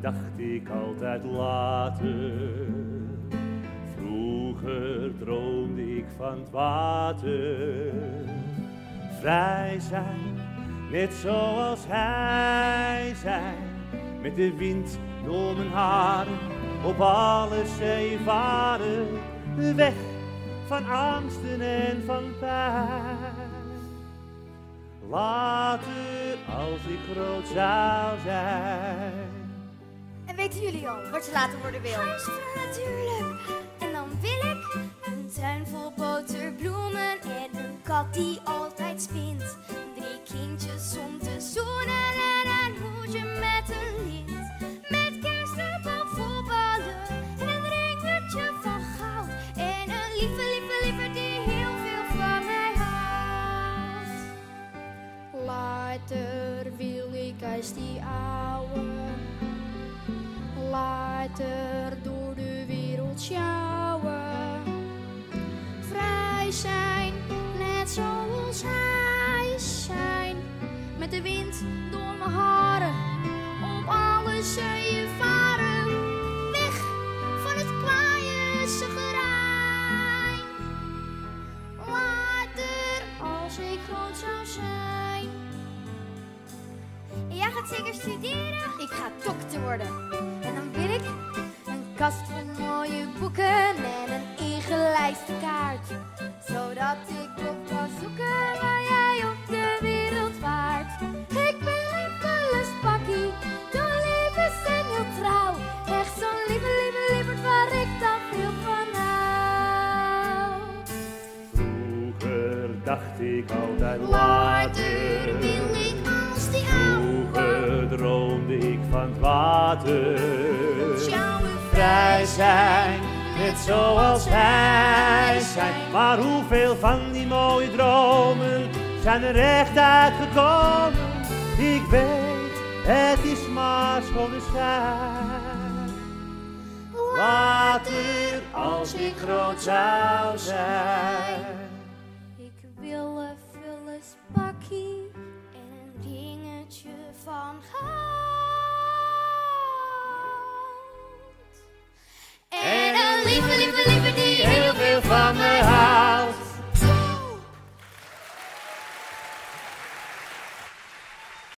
dacht ik altijd later. Vroeger droomde ik van het water. Vrij zijn, net zoals hij zijn. Met de wind door mijn haren, op alle zee varen. Weg van angsten en van pijn. Later, als ik groot zou zijn. Al wat je later worden wil? Natuurlijk. En dan wil ik een tuin vol boterbloemen en een kat die altijd spint. Drie kindjes om te zoenen en een hoedje met een lint. Met kerstboom vol ballen en een ringetje van goud. En een lieve, lieve, lieve die heel veel van mij houdt. Later wil ik als die ouwe. Door de wereld sjouwen. Vrij zijn, net zoals hij zijn. Met de wind door mijn haren, op alle zeeën varen. Weg van het kwaaie suggerij. Later, als ik groot zou zijn. Jij gaat zeker studeren? Ik ga dokter worden. Kast vol mooie boeken en een ingelijste kaart. Zodat ik op kan zoeken waar jij op de wereld waart. Ik ben een vullerspakkie, doe lief is en heel trouw. Echt zo'n lieve, lieve, lieverd waar ik dan veel van hou. Vroeger dacht ik altijd Later wil ik als die. Vroeger droomde ik van het water. Vrij zijn, net zoals wij zijn. Maar hoeveel van die mooie dromen zijn er echt uitgekomen? Ik weet, het is maar schijn. Later, als ik groot zou zijn. Ik wil een vullerspakkie en een ringetje van goud.